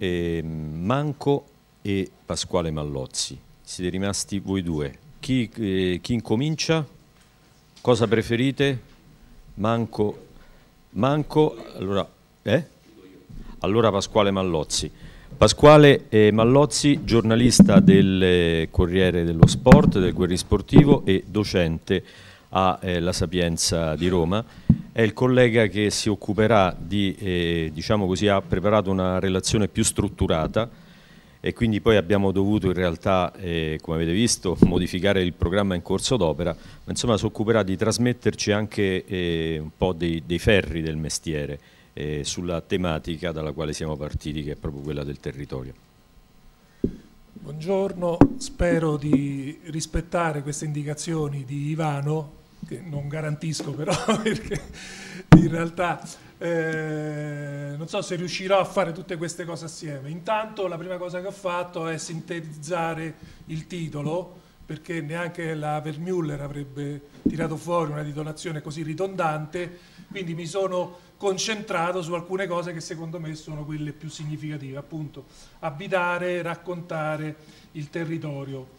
eh, Manco e Pasquale Mallozzi. Siete rimasti voi due. Chi, eh, chi incomincia? Cosa preferite? Manco, Manco, allora, eh? allora Pasquale Mallozzi. Pasquale eh, Mallozzi, giornalista del eh, Corriere dello Sport, del Guerri Sportivo e docente alla eh, Sapienza di Roma. È il collega che si occuperà di, eh, diciamo così, ha preparato una relazione più strutturata e quindi poi abbiamo dovuto in realtà, eh, come avete visto, modificare il programma in corso d'opera, ma insomma si occuperà di trasmetterci anche eh, un po' dei, dei ferri del mestiere eh, sulla tematica dalla quale siamo partiti, che è proprio quella del territorio. Buongiorno, spero di rispettare queste indicazioni di Ivano, che non garantisco però perché in realtà eh, non so se riuscirò a fare tutte queste cose assieme. Intanto la prima cosa che ho fatto è sintetizzare il titolo perché neanche la Vermüller avrebbe tirato fuori una titolazione così ridondante, quindi mi sono concentrato su alcune cose che secondo me sono quelle più significative, appunto abitare, raccontare il territorio.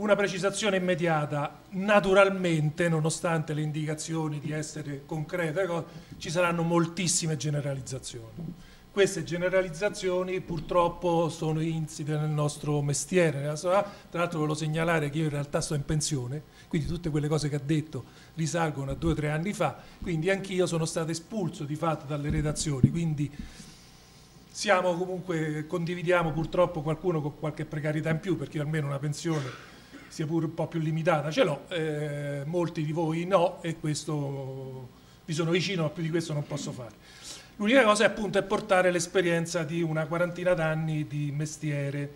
Una precisazione immediata, naturalmente, nonostante le indicazioni di essere concrete, ci saranno moltissime generalizzazioni. Queste generalizzazioni purtroppo sono insite nel nostro mestiere, tra l'altro volevo segnalare che io in realtà sto in pensione, quindi tutte quelle cose che ha detto risalgono a due o tre anni fa, quindi anch'io sono stato espulso di fatto dalle redazioni, quindi siamo comunque, condividiamo purtroppo qualcuno con qualche precarietà in più, perché io almeno una pensione sia pure un po' più limitata ce l'ho, eh, molti di voi no e questo vi sono vicino, ma più di questo non posso fare. L'unica cosa è appunto è portare l'esperienza di una quarantina d'anni di mestiere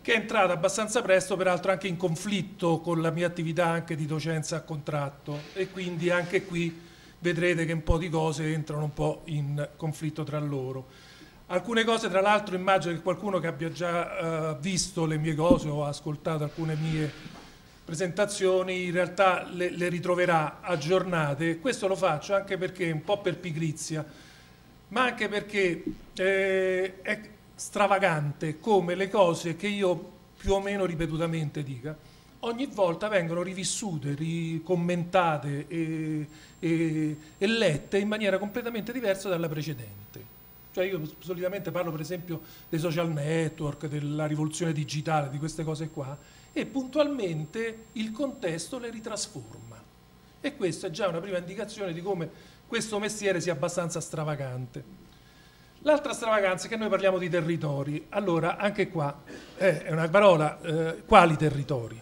che è entrata abbastanza presto, peraltro anche in conflitto con la mia attività anche di docenza a contratto e quindi anche qui vedrete che un po' di cose entrano un po' in conflitto tra loro. Alcune cose, tra l'altro, immagino che qualcuno che abbia già uh, visto le mie cose o ascoltato alcune mie presentazioni, in realtà le, le ritroverà aggiornate. Questo lo faccio anche perché, un po' per pigrizia, ma anche perché eh, è, stravagante come le cose che io più o meno ripetutamente dica, ogni volta vengono rivissute, ricommentate e, e, e lette in maniera completamente diversa dalla precedente. Cioè io solitamente parlo per esempio dei social network, della rivoluzione digitale, di queste cose qua, e puntualmente il contesto le ritrasforma. E questa è già una prima indicazione di come questo mestiere sia abbastanza stravagante. L'altra stravaganza è che noi parliamo di territori. Allora, anche qua eh, è una parola, eh, quali territori?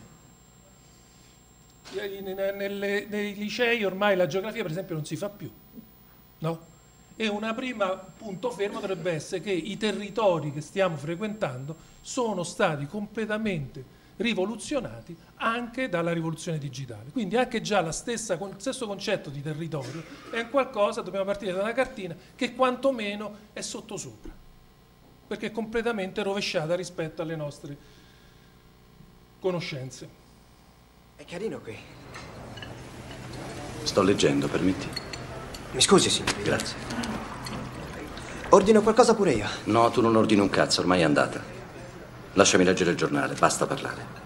Nelle, nei licei ormai la geografia per esempio non si fa più, no? E un prima punto fermo dovrebbe essere che i territori che stiamo frequentando sono stati completamente rivoluzionati anche dalla rivoluzione digitale. Quindi anche già stessa, il stesso concetto di territorio è qualcosa, dobbiamo partire da una cartina, che quantomeno è sottosopra, perché è completamente rovesciata rispetto alle nostre conoscenze. È carino qui. Sto leggendo, permetti? Mi scusi, signore. Grazie. Ordino qualcosa pure io. No, tu non ordini un cazzo, ormai è andata. Lasciami leggere il giornale, basta parlare.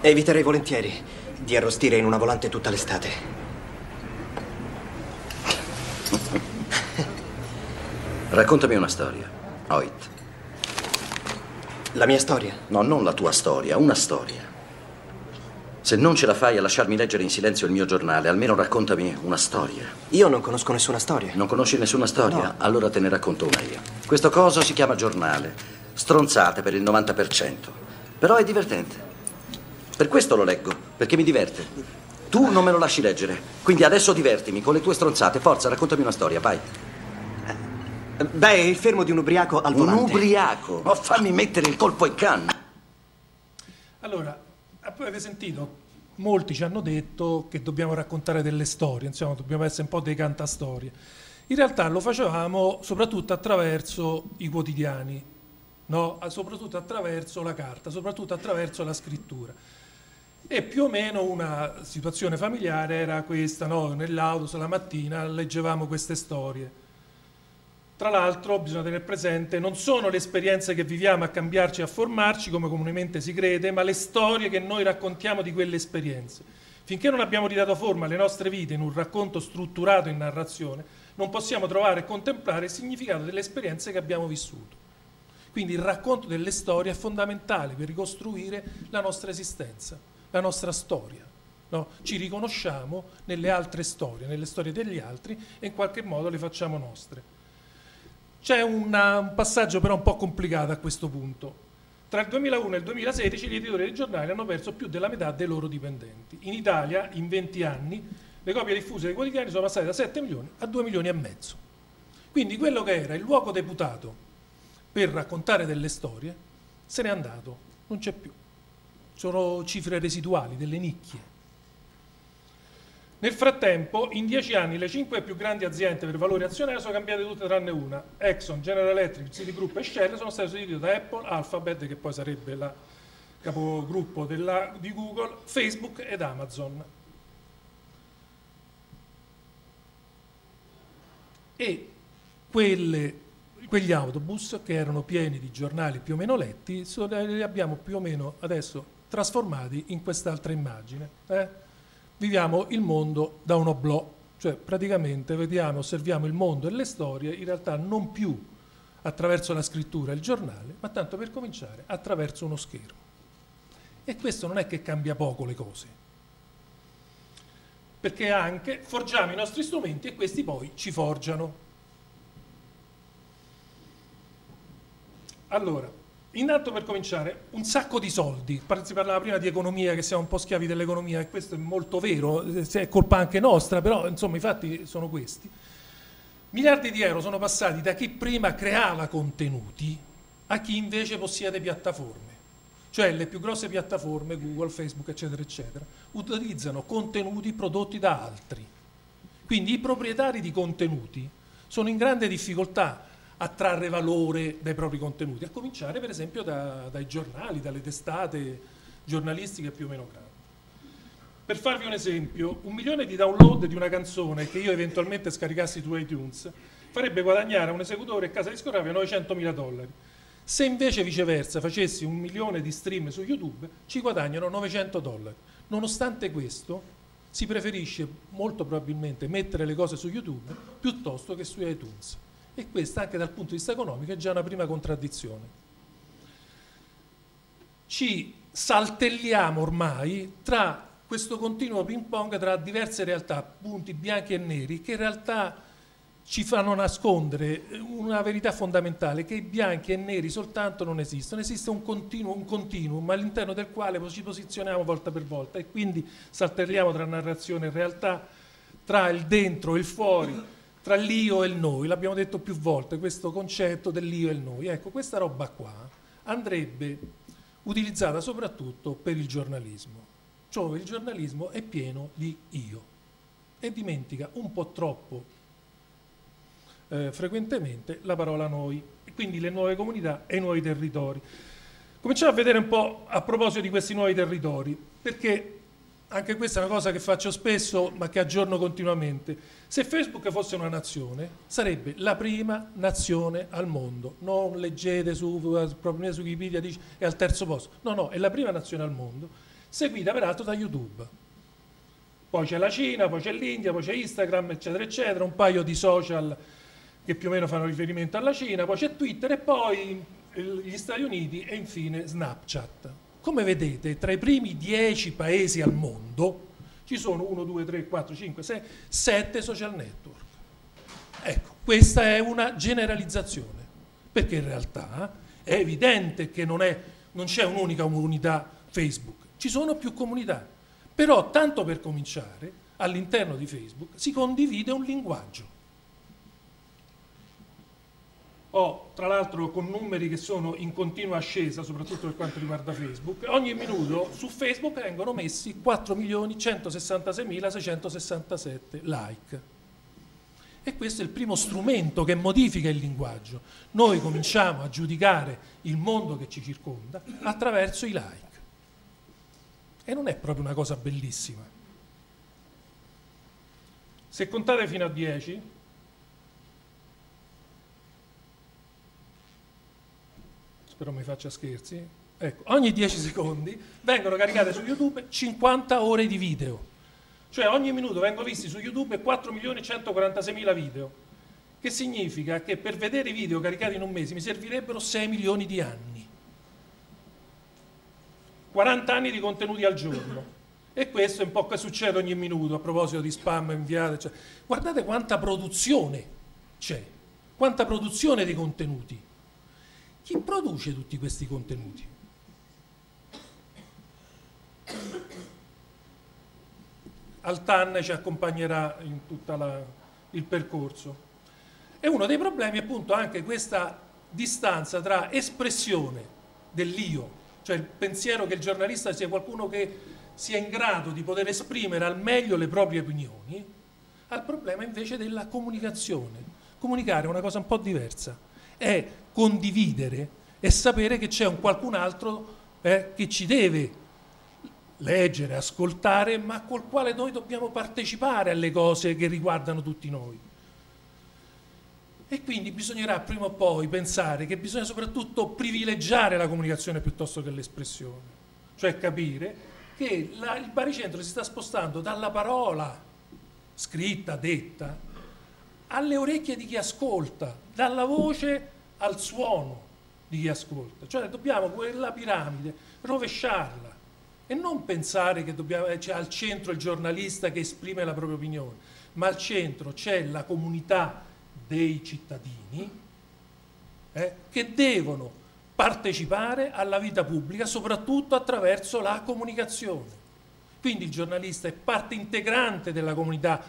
Eviterei volentieri di arrostire in una volante tutta l'estate. Raccontami una storia, Oit. La mia storia? No, non la tua storia, una storia. Se non ce la fai a lasciarmi leggere in silenzio il mio giornale, almeno raccontami una storia. Io non conosco nessuna storia. Non conosci nessuna storia? No. Allora te ne racconto una io. Questo coso si chiama giornale. Stronzate per il 90%. Però è divertente. Per questo lo leggo, perché mi diverte. Tu non me lo lasci leggere, quindi adesso divertimi con le tue stronzate. Forza, raccontami una storia, vai. Beh, è il fermo di un ubriaco al Un volante. ubriaco? Ma fammi mettere il colpo in canna. Allora, avete sentito, molti ci hanno detto che dobbiamo raccontare delle storie, insomma, dobbiamo essere un po' dei cantastorie. In realtà lo facevamo soprattutto attraverso i quotidiani, no? soprattutto attraverso la carta, soprattutto attraverso la scrittura. E più o meno una situazione familiare era questa, no? nell'auto la mattina leggevamo queste storie. Tra l'altro bisogna tenere presente, non sono le esperienze che viviamo a cambiarci, a formarci, come comunemente si crede, ma le storie che noi raccontiamo di quelle esperienze. Finché non abbiamo ridato forma alle nostre vite in un racconto strutturato in narrazione, non possiamo trovare e contemplare il significato delle esperienze che abbiamo vissuto. Quindi il racconto delle storie è fondamentale per ricostruire la nostra esistenza, la nostra storia. No? Ci riconosciamo nelle altre storie, nelle storie degli altri e in qualche modo le facciamo nostre. C'è una, un passaggio però un po' complicato a questo punto. Tra il 2001 e il 2016 gli editori dei giornali hanno perso più della metà dei loro dipendenti. In Italia, in 20 anni, le copie diffuse dei quotidiani sono passate da 7 milioni a 2 milioni e mezzo. Quindi quello che era il luogo deputato per raccontare delle storie se n'è andato, non c'è più. Sono cifre residuali, delle nicchie. Nel frattempo, in dieci anni, le cinque più grandi aziende per valore azionario sono cambiate tutte tranne una. Exxon, General Electric, Citigroup e Shell sono state sostituite da Apple, Alphabet, che poi sarebbe il capogruppo della, di Google, Facebook ed Amazon. E quelle, quegli autobus che erano pieni di giornali più o meno letti, li abbiamo più o meno adesso trasformati in quest'altra immagine. Eh? viviamo il mondo da un oblò, cioè praticamente vediamo, osserviamo il mondo e le storie in realtà non più attraverso la scrittura e il giornale, ma tanto per cominciare attraverso uno schermo. E questo non è che cambia poco le cose, perché anche forgiamo i nostri strumenti e questi poi ci forgiano. Allora, Intanto per cominciare, un sacco di soldi. Si parlava prima di economia, che siamo un po' schiavi dell'economia, e questo è molto vero, è colpa anche nostra, però insomma i fatti sono questi. Miliardi di euro sono passati da chi prima creava contenuti a chi invece possiede piattaforme. Cioè le più grosse piattaforme, Google, Facebook, eccetera, eccetera, utilizzano contenuti prodotti da altri. Quindi i proprietari di contenuti sono in grande difficoltà a trarre valore dai propri contenuti, a cominciare per esempio da, dai giornali, dalle testate giornalistiche più o meno grandi. Per farvi un esempio, un milione di download di una canzone che io eventualmente scaricassi su iTunes farebbe guadagnare a un esecutore e casa discografica 900 mila dollari. Se invece viceversa facessi un milione di stream su YouTube, ci guadagnano 900 dollari. Nonostante questo, si preferisce molto probabilmente mettere le cose su YouTube piuttosto che su iTunes. E questa anche dal punto di vista economico è già una prima contraddizione. Ci saltelliamo ormai tra questo continuo ping pong tra diverse realtà, punti bianchi e neri, che in realtà ci fanno nascondere una verità fondamentale, che i bianchi e neri soltanto non esistono, esiste un continuum, un continuum all'interno del quale ci posizioniamo volta per volta e quindi saltelliamo tra narrazione e realtà, tra il dentro e il fuori, tra l'io e il noi, l'abbiamo detto più volte, questo concetto dell'io e il noi. Ecco, questa roba qua andrebbe utilizzata soprattutto per il giornalismo. Cioè il giornalismo è pieno di io e dimentica un po' troppo eh, frequentemente la parola noi, e quindi le nuove comunità e i nuovi territori. Cominciamo a vedere un po' a proposito di questi nuovi territori, perché anche questa è una cosa che faccio spesso ma che aggiorno continuamente. Se Facebook fosse una nazione, sarebbe la prima nazione al mondo. Non leggete su, su Wikipedia, dice è al terzo posto. No, no, è la prima nazione al mondo, seguita peraltro da YouTube. Poi c'è la Cina, poi c'è l'India, poi c'è Instagram, eccetera, eccetera, un paio di social che più o meno fanno riferimento alla Cina, poi c'è Twitter e poi gli Stati Uniti e infine Snapchat. Come vedete, tra i primi dieci paesi al mondo ci sono 1, 2, 3, 4, 5, 6, 7 social network. Ecco, questa è una generalizzazione, perché in realtà è evidente che non, è, non c'è un'unica comunità Facebook, ci sono più comunità. Però, tanto per cominciare, all'interno di Facebook si condivide un linguaggio ho tra l'altro con numeri che sono in continua ascesa, soprattutto per quanto riguarda Facebook, ogni minuto su Facebook vengono messi 4.166.667 like. E questo è il primo strumento che modifica il linguaggio. Noi cominciamo a giudicare il mondo che ci circonda attraverso i like. E non è proprio una cosa bellissima. Se contate fino a 10, spero mi faccia scherzi, ecco, ogni 10 secondi vengono caricate su YouTube 50 ore di video. Cioè ogni minuto vengono visti su YouTube 4 milioni e 146 mila video. Che significa che per vedere i video caricati in un mese mi servirebbero 6 milioni di anni. 40 anni di contenuti al giorno. E questo è un po' che succede ogni minuto a proposito di spam inviate. Cioè. Guardate quanta produzione c'è, quanta produzione di contenuti. Chi produce tutti questi contenuti? Altan ci accompagnerà in tutto il percorso. E uno dei problemi è appunto anche questa distanza tra espressione dell'io, cioè il pensiero che il giornalista sia qualcuno che sia in grado di poter esprimere al meglio le proprie opinioni, al problema invece della comunicazione. Comunicare è una cosa un po' diversa, è condividere e sapere che c'è un qualcun altro eh, che ci deve leggere, ascoltare, ma col quale noi dobbiamo partecipare alle cose che riguardano tutti noi. E quindi bisognerà prima o poi pensare che bisogna soprattutto privilegiare la comunicazione piuttosto che l'espressione, cioè capire che la, il baricentro si sta spostando dalla parola scritta, detta, alle orecchie di chi ascolta, dalla voce al suono di chi ascolta. Cioè dobbiamo quella piramide rovesciarla e non pensare che dobbiamo, cioè, al centro il giornalista che esprime la propria opinione, ma al centro c'è la comunità dei cittadini eh, che devono partecipare alla vita pubblica soprattutto attraverso la comunicazione. Quindi il giornalista è parte integrante della comunità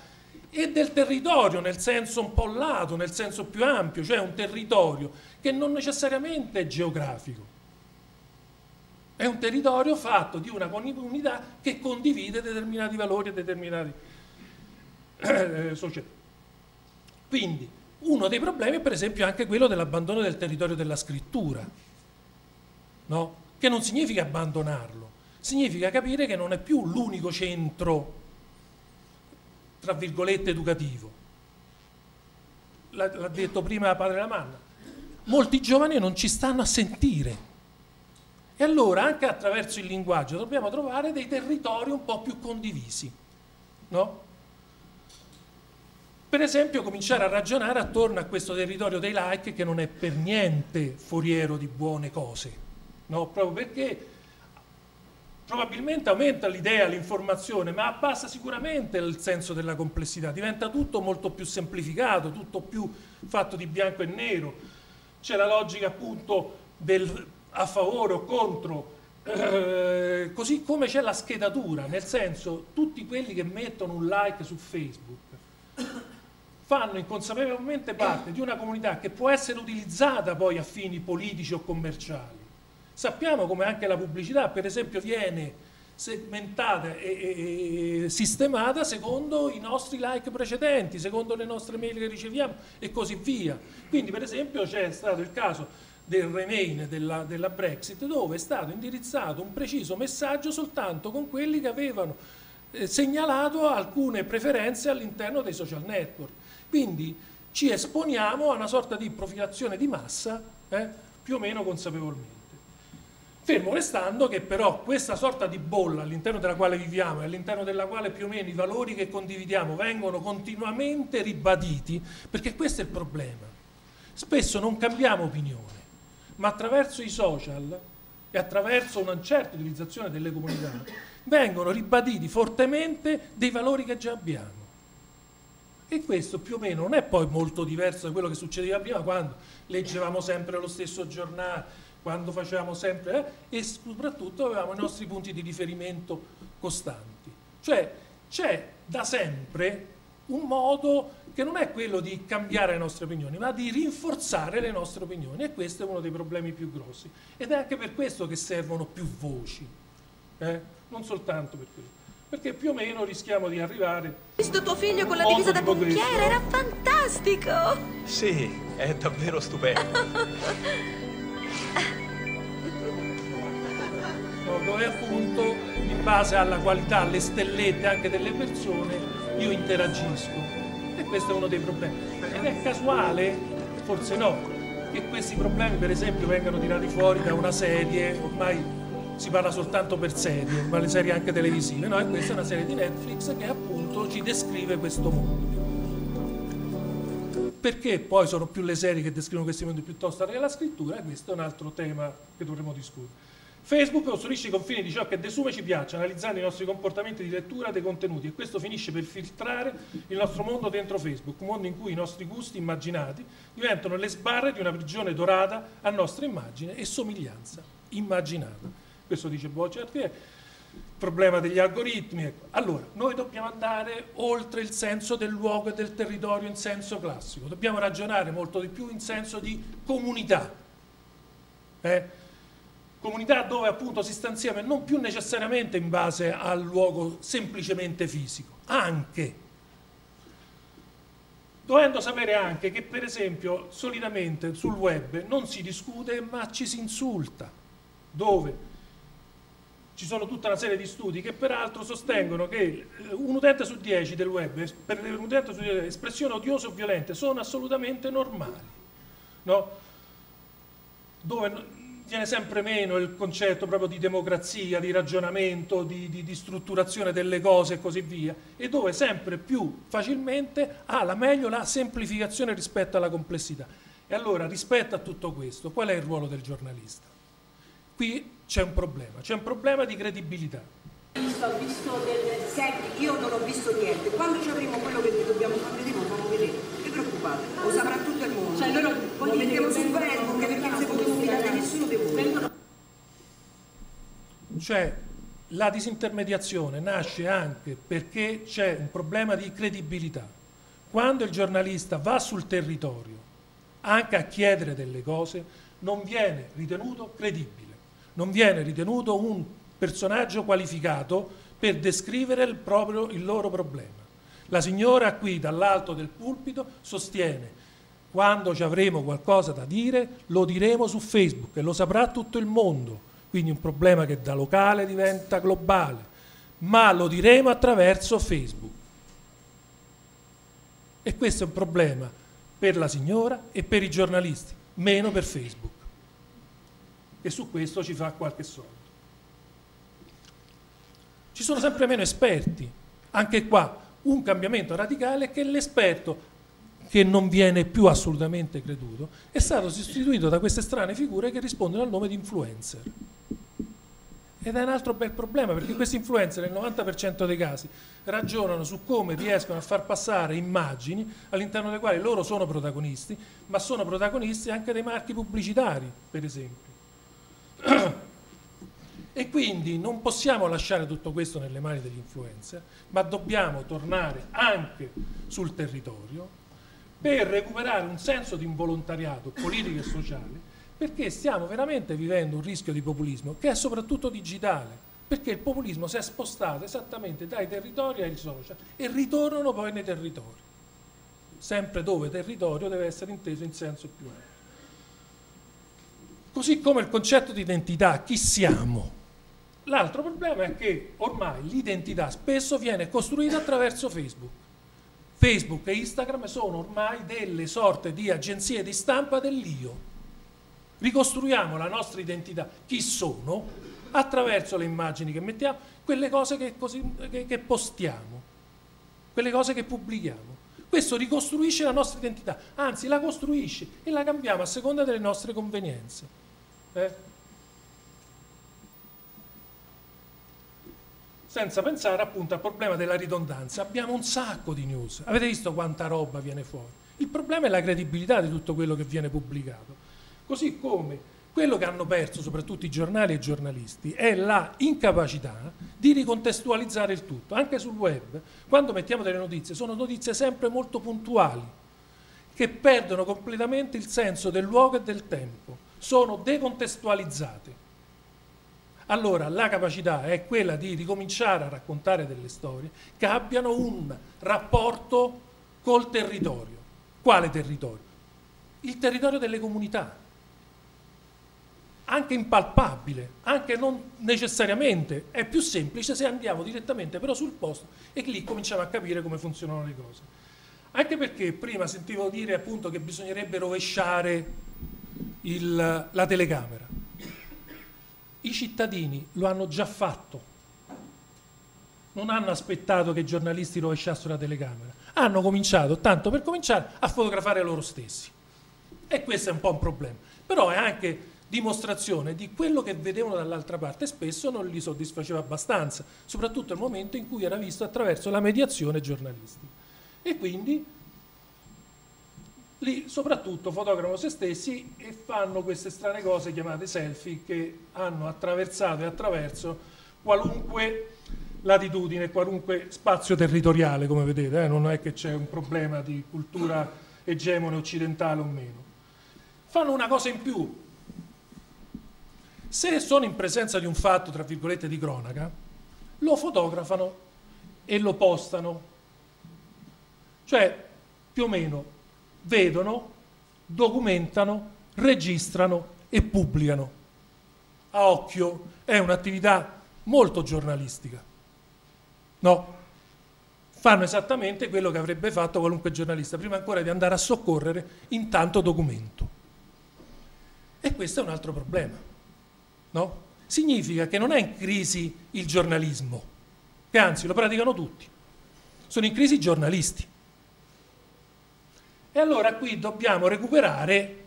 e del territorio nel senso un po' lato, nel senso più ampio, cioè un territorio che non necessariamente è geografico, è un territorio fatto di una comunità che condivide determinati valori e determinate eh, società. Quindi uno dei problemi è per esempio anche quello dell'abbandono del territorio della scrittura, no? che non significa abbandonarlo, significa capire che non è più l'unico centro, tra virgolette, educativo. L'ha detto prima padre Lamanna, molti giovani non ci stanno a sentire e allora anche attraverso il linguaggio dobbiamo trovare dei territori un po' più condivisi. No? Per esempio cominciare a ragionare attorno a questo territorio dei like che non è per niente foriero di buone cose, no? proprio perché probabilmente aumenta l'idea, l'informazione, ma abbassa sicuramente il senso della complessità, diventa tutto molto più semplificato, tutto più fatto di bianco e nero. C'è la logica appunto del a favore o contro, eh, così come c'è la schedatura, nel senso tutti quelli che mettono un like su Facebook fanno inconsapevolmente parte di una comunità che può essere utilizzata poi a fini politici o commerciali. Sappiamo come anche la pubblicità, per esempio, viene segmentata e, sistemata secondo i nostri like precedenti, secondo le nostre mail che riceviamo e così via. Quindi, per esempio, c'è stato il caso del Remain della, della, Brexit, dove è stato indirizzato un preciso messaggio soltanto con quelli che avevano eh, segnalato alcune preferenze all'interno dei social network. Quindi ci esponiamo a una sorta di profilazione di massa eh, più o meno consapevolmente. Fermo restando che però questa sorta di bolla all'interno della quale viviamo e all'interno della quale più o meno i valori che condividiamo vengono continuamente ribaditi, perché questo è il problema. Spesso non cambiamo opinione ma attraverso i social e attraverso una certa utilizzazione delle comunità vengono ribaditi fortemente dei valori che già abbiamo. E questo più o meno non è poi molto diverso da quello che succedeva prima quando leggevamo sempre lo stesso giornale, quando facevamo sempre eh, e soprattutto avevamo i nostri punti di riferimento costanti. Cioè c'è da sempre un modo che non è quello di cambiare le nostre opinioni, ma di rinforzare le nostre opinioni e questo è uno dei problemi più grossi. Ed è anche per questo che servono più voci, eh? non soltanto per quello. perché più o meno rischiamo di arrivare... Ho visto tuo figlio con la divisa da pompiere, era fantastico! Sì, è davvero stupendo. dove appunto, in base alla qualità, alle stellette anche delle persone, io interagisco. E questo è uno dei problemi. Ed è casuale? Forse no, che questi problemi per esempio vengano tirati fuori da una serie ormai si parla soltanto per serie, ma le serie anche televisive, no? E questa è una serie di Netflix che appunto ci descrive questo mondo. Perché poi sono più le serie che descrivono questi mondi piuttosto che la scrittura, questo è un altro tema che dovremo discutere. Facebook costruisce i confini di ciò che desume ci piace, analizzando i nostri comportamenti di lettura dei contenuti e questo finisce per filtrare il nostro mondo dentro Facebook, un mondo in cui i nostri gusti immaginati diventano le sbarre di una prigione dorata a nostra immagine e somiglianza immaginata questo dice Bocertier, problema degli algoritmi. Ecco. Allora, noi dobbiamo andare oltre il senso del luogo e del territorio in senso classico, dobbiamo ragionare molto di più in senso di comunità. Eh? Comunità dove appunto si sta insieme non più necessariamente in base al luogo semplicemente fisico, anche dovendo sapere anche che per esempio solitamente sul web non si discute ma ci si insulta, dove ci sono tutta una serie di studi che peraltro sostengono che un utente su 10 del web, per un utente su 10, espressioni odiose o violente sono assolutamente normali, no? dove viene sempre meno il concetto proprio di democrazia, di ragionamento, di, di, di, strutturazione delle cose e così via, e dove sempre più facilmente ha la meglio la semplificazione rispetto alla complessità. E allora, rispetto a tutto questo, qual è il ruolo del giornalista? Qui c'è un problema, c'è un problema di credibilità. Ho visto delle serie, io non ho visto niente, quando ci avremo quello che dobbiamo far vedere lo faremo vedere, non vi preoccupate, lo saprà tutto il mondo. Cioè loro lo mettiamo su Facebook perché non si può fidare nessuno di voi. Cioè la disintermediazione nasce anche perché c'è un problema di credibilità. Quando il giornalista va sul territorio anche a chiedere delle cose, non viene ritenuto credibile non viene ritenuto un personaggio qualificato per descrivere il, proprio, il loro problema. La signora qui dall'alto del pulpito sostiene quando ci avremo qualcosa da dire lo diremo su Facebook e lo saprà tutto il mondo, quindi un problema che da locale diventa globale, ma lo diremo attraverso Facebook. E questo è un problema per la signora e per i giornalisti, meno per Facebook e su questo ci fa qualche soldo. Ci sono sempre meno esperti, anche qua un cambiamento radicale è che l'esperto che non viene più assolutamente creduto è stato sostituito da queste strane figure che rispondono al nome di influencer. Ed è un altro bel problema perché questi influencer nel 90% dei casi ragionano su come riescono a far passare immagini all'interno delle quali loro sono protagonisti, ma sono protagonisti anche dei marchi pubblicitari, per esempio. E quindi non possiamo lasciare tutto questo nelle mani degli influencer, ma dobbiamo tornare anche sul territorio per recuperare un senso di involontariato politico e sociale, perché stiamo veramente vivendo un rischio di populismo che è soprattutto digitale, perché il populismo si è spostato esattamente dai territori ai social e ritornano poi nei territori, sempre dove territorio deve essere inteso in senso più ampio. Così come il concetto di identità, chi siamo? L'altro problema è che ormai l'identità spesso viene costruita attraverso Facebook. Facebook e Instagram sono ormai delle sorte di agenzie di stampa dell'io. Ricostruiamo la nostra identità, chi sono, attraverso le immagini che mettiamo, quelle cose che, così, che, che postiamo, quelle cose che pubblichiamo. Questo ricostruisce la nostra identità, anzi la costruisce e la cambiamo a seconda delle nostre convenienze. Eh? Senza pensare appunto al problema della ridondanza. Abbiamo un sacco di news. Avete visto quanta roba viene fuori? Il problema è la credibilità di tutto quello che viene pubblicato. Così come quello che hanno perso soprattutto i giornali e i giornalisti è la incapacità di ricontestualizzare il tutto. Anche sul web, quando mettiamo delle notizie, sono notizie sempre molto puntuali, che perdono completamente il senso del luogo e del tempo sono decontestualizzate. allora la capacità è quella di ricominciare a raccontare delle storie che abbiano un rapporto col territorio. Quale territorio? Il territorio delle comunità, anche impalpabile, anche non necessariamente, è più semplice se andiamo direttamente però sul posto e lì cominciamo a capire come funzionano le cose. Anche perché prima sentivo dire appunto che bisognerebbe rovesciare il, la telecamera. I cittadini lo hanno già fatto, non hanno aspettato che i giornalisti rovesciassero la telecamera, hanno cominciato, tanto per cominciare, a fotografare loro stessi. E questo è un po' un problema. Però è anche dimostrazione di quello che vedevano dall'altra parte spesso non li soddisfaceva abbastanza, soprattutto nel momento in cui era visto attraverso la mediazione giornalistica. E quindi lì soprattutto fotografano se stessi e fanno queste strane cose chiamate selfie che hanno attraversato e attraverso qualunque latitudine, qualunque spazio territoriale, come vedete, eh? non è che c'è un problema di cultura egemone occidentale o meno. Fanno una cosa in più, se sono in presenza di un fatto, tra virgolette, di cronaca, lo fotografano e lo postano. Cioè, più o meno, vedono, documentano, registrano e pubblicano. A occhio è un'attività molto giornalistica. No, fanno esattamente quello che avrebbe fatto qualunque giornalista, prima ancora di andare a soccorrere, intanto documento. E questo è un altro problema no? significa che non è in crisi il giornalismo, che anzi lo praticano tutti, sono in crisi i giornalisti. E allora qui dobbiamo recuperare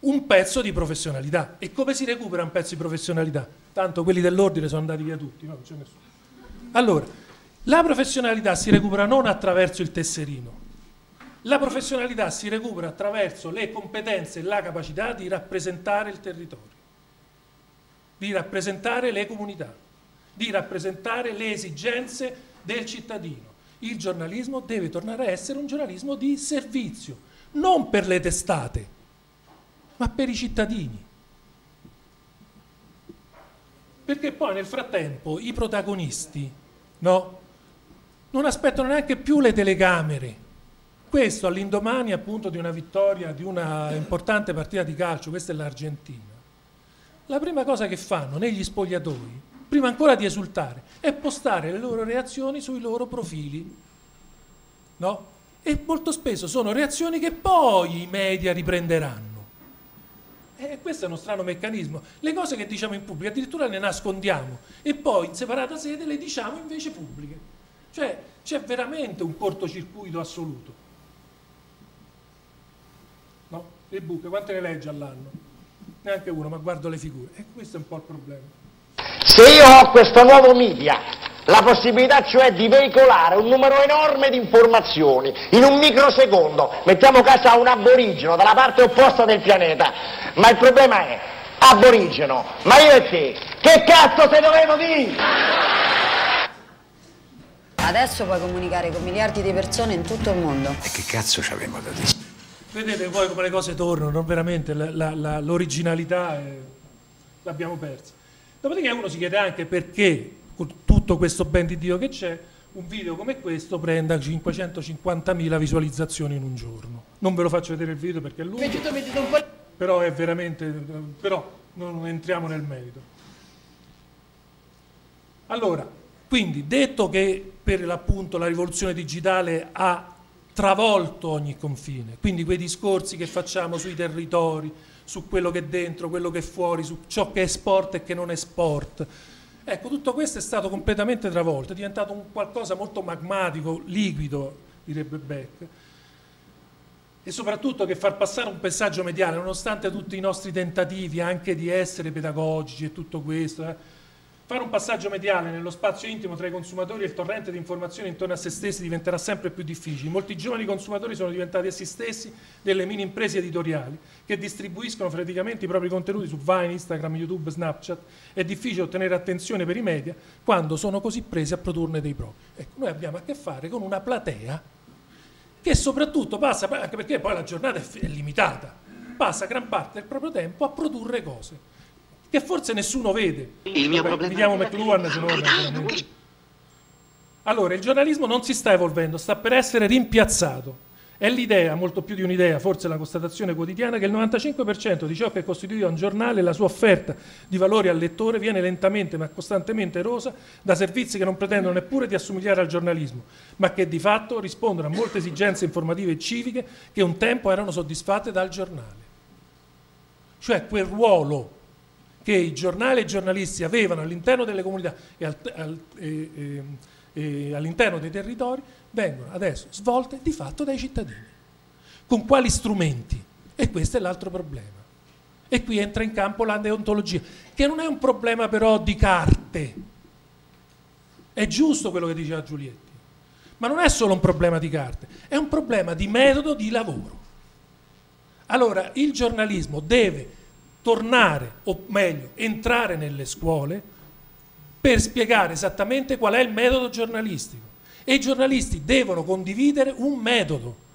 un pezzo di professionalità. E come si recupera un pezzo di professionalità? Tanto quelli dell'ordine sono andati via tutti, no? Allora, la professionalità si recupera non attraverso il tesserino, la professionalità si recupera attraverso le competenze e la capacità di rappresentare il territorio di rappresentare le comunità, di rappresentare le esigenze del cittadino. Il giornalismo deve tornare a essere un giornalismo di servizio, non per le testate, ma per i cittadini. Perché poi nel frattempo i protagonisti no, non aspettano neanche più le telecamere. Questo all'indomani appunto di una vittoria, di una importante partita di calcio, questa è l'Argentina la prima cosa che fanno negli spogliatoi, prima ancora di esultare, è postare le loro reazioni sui loro profili. No? E molto spesso sono reazioni che poi i media riprenderanno. E questo è uno strano meccanismo. Le cose che diciamo in pubblico addirittura le nascondiamo e poi in separata sede le diciamo invece pubbliche. Cioè c'è veramente un cortocircuito assoluto. No? Le buche, quante ne legge all'anno? Neanche uno, ma guardo le figure. E questo è un po' il problema. Se io ho questo nuovo media, la possibilità cioè di veicolare un numero enorme di informazioni in un microsecondo, mettiamo caso a un aborigeno dalla parte opposta del pianeta, ma il problema è, aborigeno, ma io e te, che cazzo se dovevo dire? Adesso puoi comunicare con miliardi di persone in tutto il mondo. E che cazzo ci avremmo da dire? Vedete poi come le cose tornano, veramente l'originalità l'abbiamo persa. Dopodiché uno si chiede anche perché con tutto questo ben di Dio che c'è, un video come questo prenda 550.000 visualizzazioni in un giorno. Non ve lo faccio vedere il video perché è lungo, però è veramente, però non entriamo nel merito. Allora, quindi detto che per l'appunto la rivoluzione digitale ha travolto ogni confine. Quindi quei discorsi che facciamo sui territori, su quello che è dentro, quello che è fuori, su ciò che è sport e che non è sport. Ecco, tutto questo è stato completamente travolto, è diventato un qualcosa molto magmatico, liquido, direbbe Beck. E soprattutto che far passare un messaggio mediale, nonostante tutti i nostri tentativi anche di essere pedagogici e tutto questo, eh, Fare un passaggio mediale nello spazio intimo tra i consumatori e il torrente di informazioni intorno a se stessi diventerà sempre più difficile. Molti giovani consumatori sono diventati essi stessi delle mini imprese editoriali che distribuiscono freneticamente i propri contenuti su Vine, Instagram, YouTube, Snapchat. È difficile ottenere attenzione per i media quando sono così presi a produrne dei propri. Ecco, noi abbiamo a che fare con una platea che soprattutto passa, anche perché poi la giornata è limitata, passa gran parte del proprio tempo a produrre cose che forse nessuno vede. Il mio Vabbè, problema McLuhan, se no veramente. Allora, il giornalismo non si sta evolvendo, sta per essere rimpiazzato. È l'idea, molto più di un'idea, forse la constatazione quotidiana, che il 95% di ciò che costituiva un giornale e la sua offerta di valori al lettore viene lentamente ma costantemente erosa da servizi che non pretendono neppure di assomigliare al giornalismo, ma che di fatto rispondono a molte esigenze informative e civiche che un tempo erano soddisfatte dal giornale. Cioè quel ruolo che i giornali e i giornalisti avevano all'interno delle comunità e, al- al- e- e- all'interno dei territori vengono adesso svolte di fatto dai cittadini. Con quali strumenti? E questo è l'altro problema. E qui entra in campo la deontologia, che non è un problema però di carte. È giusto quello che diceva Giulietti, ma non è solo un problema di carte, è un problema di metodo di lavoro. Allora il giornalismo deve tornare, o meglio, entrare nelle scuole per spiegare esattamente qual è il metodo giornalistico. E i giornalisti devono condividere un metodo.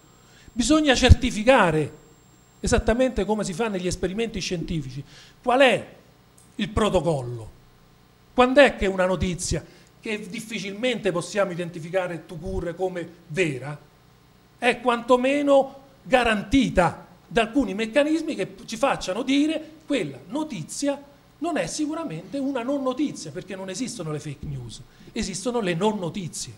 Bisogna certificare, esattamente come si fa negli esperimenti scientifici, qual è il protocollo. Quando è che una notizia, che difficilmente possiamo identificare tu come vera, è quantomeno garantita da alcuni meccanismi che ci facciano dire quella notizia non è sicuramente una non notizia, perché non esistono le fake news, esistono le non notizie.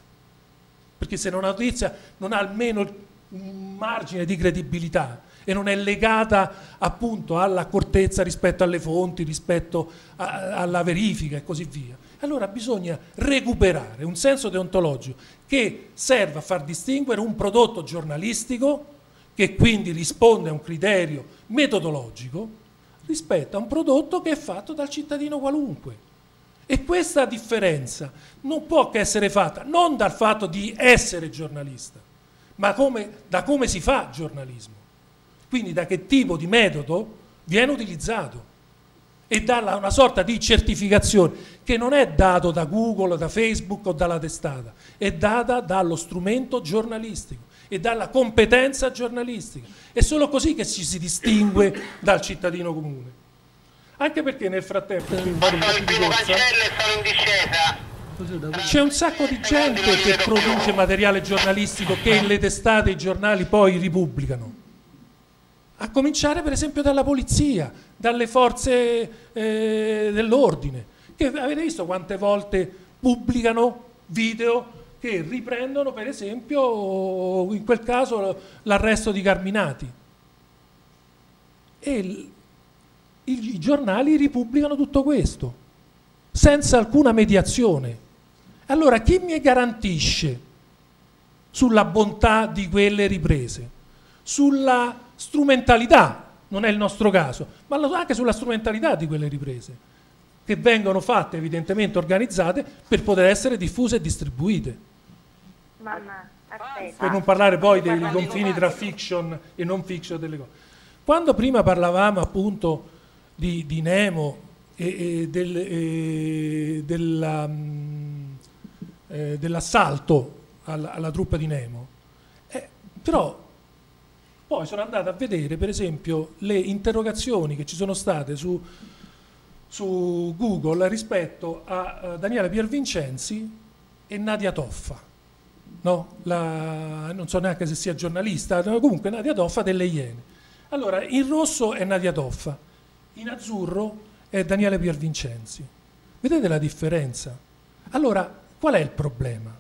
Perché se una notizia non ha almeno un margine di credibilità e non è legata appunto all'accortezza rispetto alle fonti, rispetto a- alla verifica e così via, allora bisogna recuperare un senso deontologico che serva a far distinguere un prodotto giornalistico che quindi risponde a un criterio metodologico rispetto a un prodotto che è fatto dal cittadino qualunque. E questa differenza non può che essere fatta non dal fatto di essere giornalista, ma come- da come si fa giornalismo. Quindi da che tipo di metodo viene utilizzato e dalla una sorta di certificazione che non è dato da Google, da Facebook o dalla testata, è data dallo strumento giornalistico e dalla competenza giornalistica. È solo così che ci si distingue dal cittadino comune. Anche perché nel frattempo c'è un sacco di gente che produce materiale giornalistico che le testate e i giornali poi ripubblicano. A cominciare per esempio dalla polizia, dalle forze eh, dell'ordine, che avete visto quante volte pubblicano video che riprendono per esempio in quel caso l'arresto di Carminati. E il- i, giornali ripubblicano tutto questo, senza alcuna mediazione. Allora chi mi garantisce sulla bontà di quelle riprese? Sulla strumentalità, non è il nostro caso, ma anche sulla strumentalità di quelle riprese, che vengono fatte evidentemente organizzate per poter essere diffuse e distribuite. Mamma. Per non parlare poi dei confini tra fiction e non fiction delle cose. Quando prima parlavamo appunto di, di Nemo e, e del- e della, mm, eh, dell'assalto alla, alla truppa di Nemo, eh, però poi sono andato a vedere per esempio le interrogazioni che ci sono state su, su Google rispetto a eh, Daniele Piervincenzi e Nadia Toffa. No? La- non so neanche se sia giornalista, comunque Nadia Toffa delle Iene. Allora, in rosso è Nadia Toffa, in azzurro è Daniele Piervincenzi. Vedete la differenza? Allora, qual è il problema?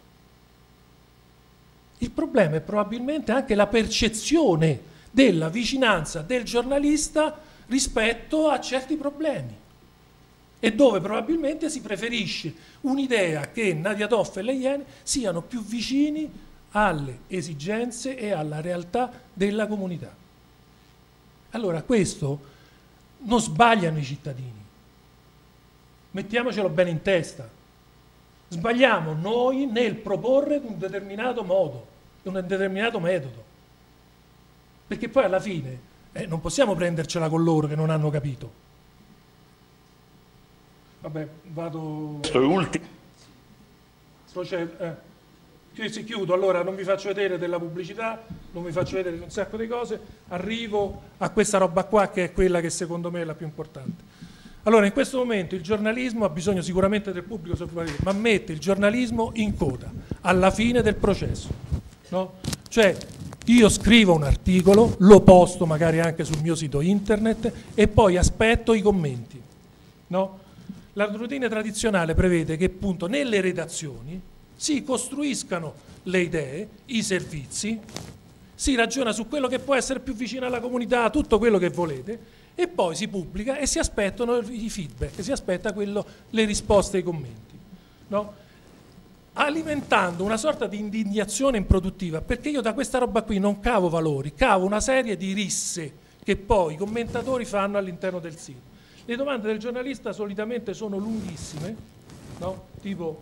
Il problema è probabilmente anche la percezione della vicinanza del giornalista rispetto a certi problemi e dove probabilmente si preferisce un'idea che Nadia Toff e le Iene siano più vicini alle esigenze e alla realtà della comunità. Allora questo non sbagliano i cittadini, mettiamocelo bene in testa, sbagliamo noi nel proporre un determinato modo, un determinato metodo, perché poi alla fine eh, non possiamo prendercela con loro che non hanno capito. Vabbè, vado... Questo è ultimo. Proced- eh. Sì, chiudo, allora non vi faccio vedere della pubblicità, non vi faccio vedere un sacco di cose, arrivo a questa roba qua che è quella che secondo me è la più importante. Allora, in questo momento il giornalismo ha bisogno sicuramente del pubblico, ma mette il giornalismo in coda, alla fine del processo. No? Cioè, io scrivo un articolo, lo posto magari anche sul mio sito internet e poi aspetto i commenti. No? La routine tradizionale prevede che appunto nelle redazioni si costruiscano le idee, i servizi, si ragiona su quello che può essere più vicino alla comunità, tutto quello che volete, e poi si pubblica e si aspettano i feedback, si aspetta quello, le risposte ai commenti. No? alimentando una sorta di indignazione improduttiva, perché io da questa roba qui non cavo valori, cavo una serie di risse che poi i commentatori fanno all'interno del sito. Le domande del giornalista solitamente sono lunghissime, no? tipo...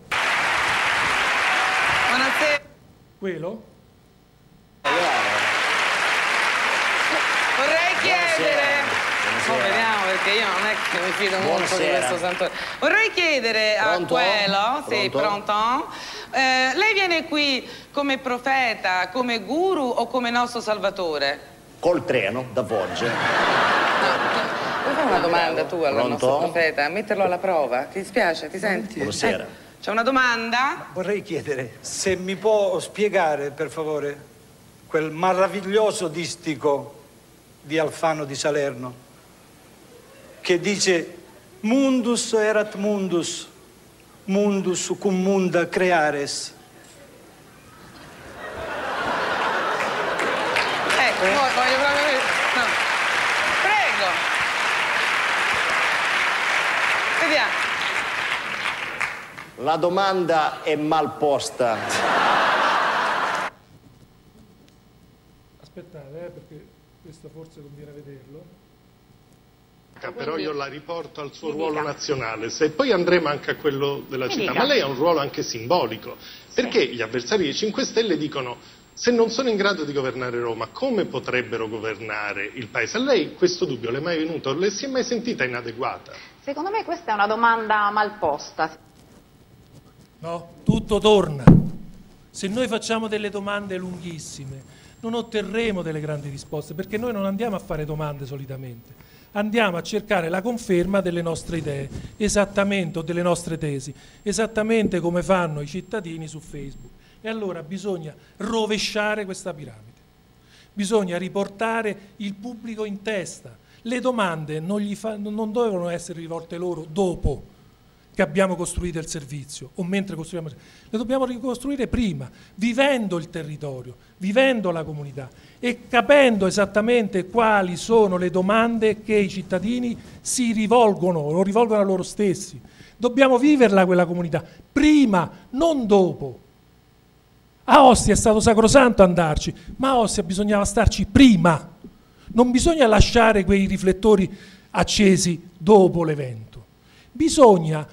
Buonasera. Quello? Vorrei chiedere... Oh, vediamo perché io non è che mi fido molto di questo santore. Vorrei chiedere Pronto? a quello, sì, Pronto? pronto? Eh, lei viene qui come profeta, come guru o come nostro salvatore? Col treno da Foggia. Vuoi fare una domanda tu al nostro profeta? Metterlo alla prova? Ti dispiace? Ti senti? Buonasera. Eh, C'è una domanda? Vorrei chiedere se mi può spiegare, per favore, quel meraviglioso distico di Alfano di Salerno che dice Mundus erat mundus, mundus cum munda creares. Ecco, voglio voglio proprio... No. Prego. Vediamo. La domanda è mal posta. Aspettate, eh, perché questo forse conviene vederlo. però io la riporto al suo ruolo nazionale. Se poi andremo anche a quello della città, ma lei ha un ruolo anche simbolico, perché gli avversari dei 5 Stelle dicono se non sono in grado di governare Roma, come potrebbero governare il paese? A lei questo dubbio le è mai venuto? Le si è mai sentita inadeguata? Secondo me questa è una domanda mal posta. No? Tutto torna. Se noi facciamo delle domande lunghissime, non otterremo delle grandi risposte, perché noi non andiamo a fare domande solitamente. Andiamo a cercare la conferma delle nostre idee, esattamente, o delle nostre tesi, esattamente come fanno i cittadini su Facebook. E allora bisogna rovesciare questa piramide. Bisogna riportare il pubblico in testa. Le domande non, fa- non devono essere rivolte loro dopo che abbiamo costruito il servizio o mentre costruiamo il servizio. Le dobbiamo ricostruire prima, vivendo il territorio, vivendo la comunità e capendo esattamente quali sono le domande che i cittadini si rivolgono o rivolgono a loro stessi. Dobbiamo viverla quella comunità, prima, non dopo. A Ostia è stato sacrosanto andarci, ma a Ostia bisognava starci prima. Non bisogna lasciare quei riflettori accesi dopo l'evento. Bisogna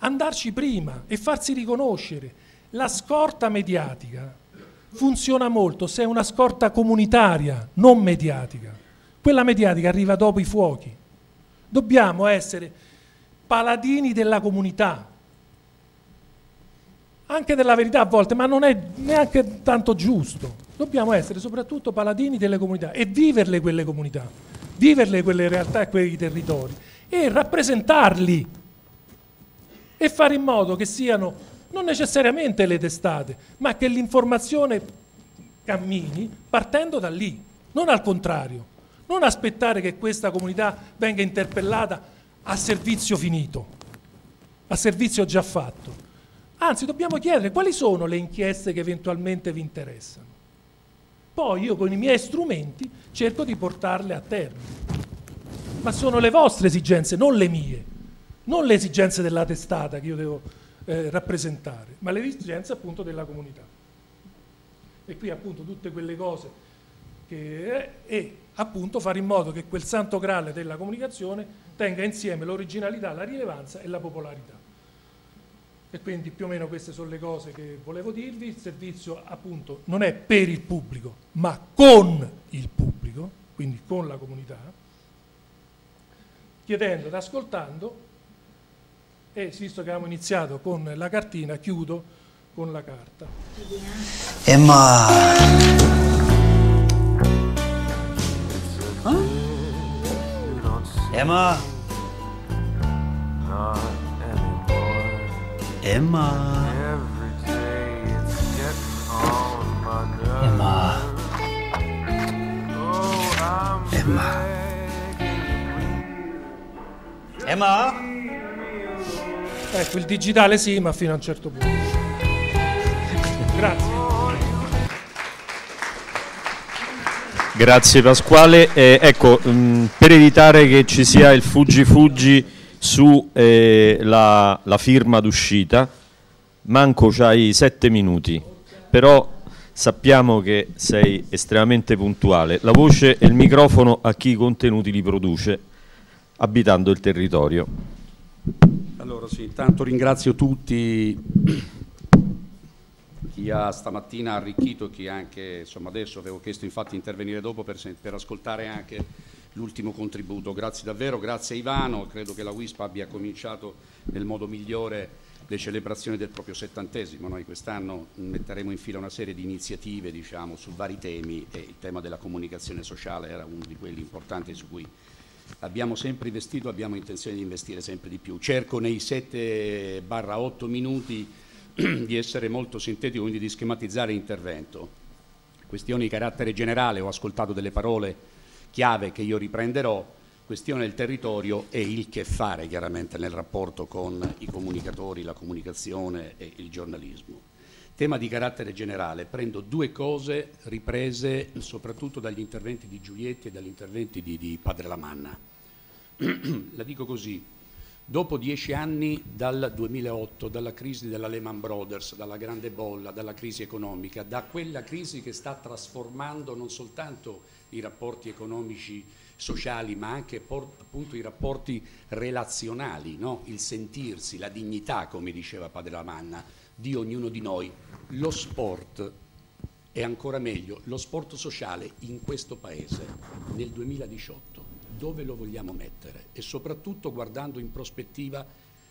andarci prima e farsi riconoscere. La scorta mediatica funziona molto se è una scorta comunitaria, non mediatica. Quella mediatica arriva dopo i fuochi. Dobbiamo essere paladini della comunità, anche della verità a volte, ma non è neanche tanto giusto. Dobbiamo essere soprattutto paladini delle comunità e viverle quelle comunità, viverle quelle realtà e quei territori e rappresentarli e fare in modo che siano non necessariamente le testate, ma che l'informazione cammini partendo da lì, non al contrario. Non aspettare che questa comunità venga interpellata a servizio finito, a servizio già fatto. Anzi, dobbiamo chiedere quali sono le inchieste che eventualmente vi interessano. Poi io con i miei strumenti cerco di portarle a termine. Ma sono le vostre esigenze, non le mie, non le esigenze della testata che io devo eh, rappresentare, ma le esigenze appunto della comunità. E qui appunto tutte quelle cose che, e appunto fare in modo che quel santo grale della comunicazione tenga insieme l'originalità, la rilevanza e la popolarità. E quindi più o meno queste sono le cose che volevo dirvi. Il servizio appunto non è per il pubblico, ma con il pubblico, quindi con la comunità, chiedendo ed ascoltando. E visto che abbiamo iniziato con la cartina, chiudo con la carta. E ma... E ma... Emma. Emma. Emma. Emma? Ecco, il digitale sì, ma fino a un certo punto. Grazie. Grazie Pasquale. Eh, ecco, mh, per evitare che ci sia il fuggi-fuggi su eh, la, la firma d'uscita, manco c'hai sette minuti, però sappiamo che sei estremamente puntuale. La voce e il microfono a chi i contenuti li produce, abitando il territorio. Sì, intanto ringrazio tutti chi ha stamattina arricchito chi anche, insomma adesso avevo chiesto infatti di intervenire dopo per, per ascoltare anche l'ultimo contributo. Grazie davvero, grazie a Ivano, credo che la WISP abbia cominciato nel modo migliore le celebrazioni del proprio settantesimo. Noi quest'anno metteremo in fila una serie di iniziative diciamo, su vari temi e il tema della comunicazione sociale era uno di quelli importanti su cui abbiamo sempre investito, abbiamo intenzione di investire sempre di più. Cerco nei 7-8 minuti di essere molto sintetico, quindi di schematizzare l'intervento. Questioni di carattere generale, ho ascoltato delle parole chiave che io riprenderò, questione del territorio e il che fare chiaramente nel rapporto con i comunicatori, la comunicazione e il giornalismo. Tema di carattere generale, prendo due cose riprese soprattutto dagli interventi di Giulietti e dagli interventi di, di Padre Lamanna. La dico così, dopo dieci anni dal 2008, dalla crisi della Lehman Brothers, dalla grande bolla, dalla crisi economica, da quella crisi che sta trasformando non soltanto i rapporti economici sociali, ma anche appunto i rapporti relazionali, no? il sentirsi, la dignità, come diceva Padre Lamanna, di ognuno di noi. Lo sport, e ancora meglio, lo sport sociale in questo Paese nel 2018, dove lo vogliamo mettere? E soprattutto guardando in prospettiva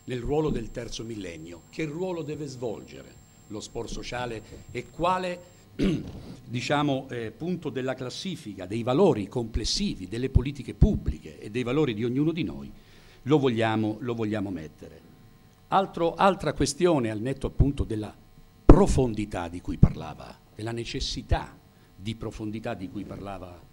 nel ruolo del terzo millennio, che ruolo deve svolgere lo sport sociale e quale diciamo, eh, punto della classifica dei valori complessivi delle politiche pubbliche e dei valori di ognuno di noi lo vogliamo, lo vogliamo mettere. Altro, altra questione al netto appunto della profondità di cui parlava, della necessità di profondità di cui parlava